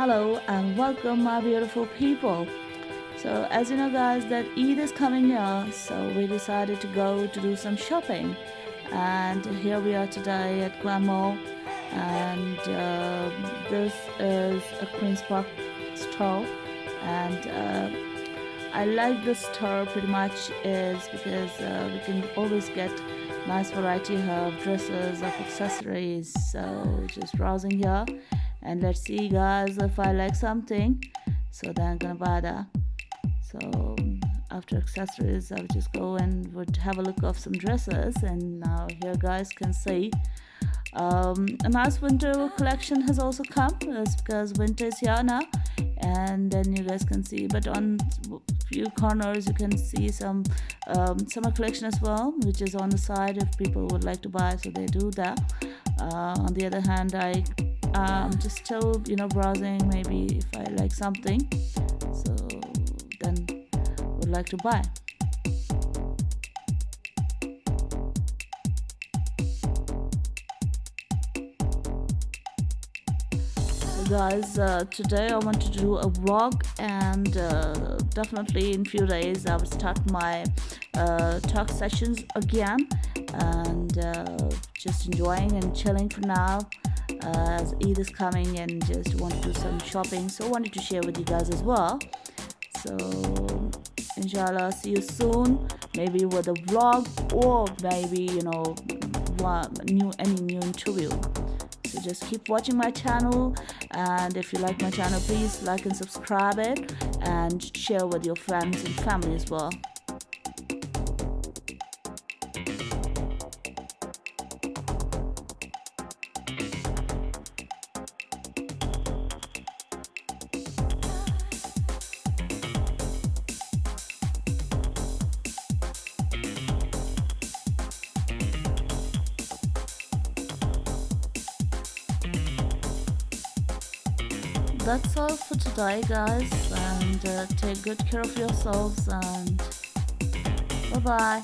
Hello and welcome my beautiful people. So as you know guys that Eid is coming here so we decided to go to do some shopping. And here we are today at Mall. And uh, this is a Queen's Park store and uh, I like this store pretty much is because uh, we can always get nice variety of dresses of accessories. So just browsing here and let's see guys if I like something. So then I'm gonna buy that so after accessories I would just go and would have a look of some dresses. And now here guys can see um, a nice winter collection has also come. Because winter is here now. And then you guys can see but on few corners you can see some um, summer collection as well which is on the side if people would like to buy. So they do that. Uh, on the other hand I um, just still you know browsing maybe if I like something. So then would like to buy. Guys uh, today I want to do a vlog and uh, definitely in few days I will start my uh, talk sessions again. And uh, just enjoying and chilling for now as Eid is coming and just want to do some shopping. So wanted to share with you guys as well. So inshallah see you soon. Maybe with a vlog or maybe you know new any new interview. So just keep watching my channel. And if you like my channel please like and subscribe it and share with your friends and family as well that's all for today guys and uh, take good care of yourselves and bye bye